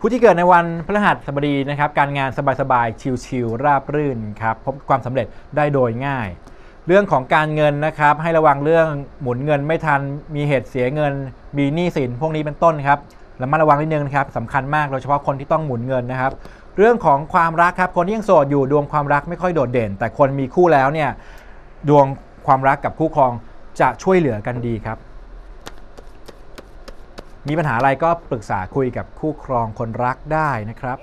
ผู้ที่เกิดในวันพฤหัสบดีนะครับ การงานสบายๆ ชิลๆ ราบรื่นครับ พบความสำเร็จได้โดยง่าย เรื่องของการเงินนะครับ ให้ระวังเรื่องหมุนเงินไม่ทัน มีเหตุเสียเงิน มีหนี้สิน พวกนี้เป็นต้นครับ ระมัดระวังนิดนึงนะครับสำคัญมาก โดยเฉพาะคนที่ต้องหมุนเงินนะครับ เรื่องของความรักครับ คนที่ยังโสดอยู่ดวงความรักไม่ค่อยโดดเด่น แต่คนมีคู่แล้วเนี่ย ดวงความรักกับคู่ครองจะช่วยเหลือกันดีครับ มีปัญหาอะไรก็ปรึกษาคุยกับคู่ครองคนรักได้นะครับ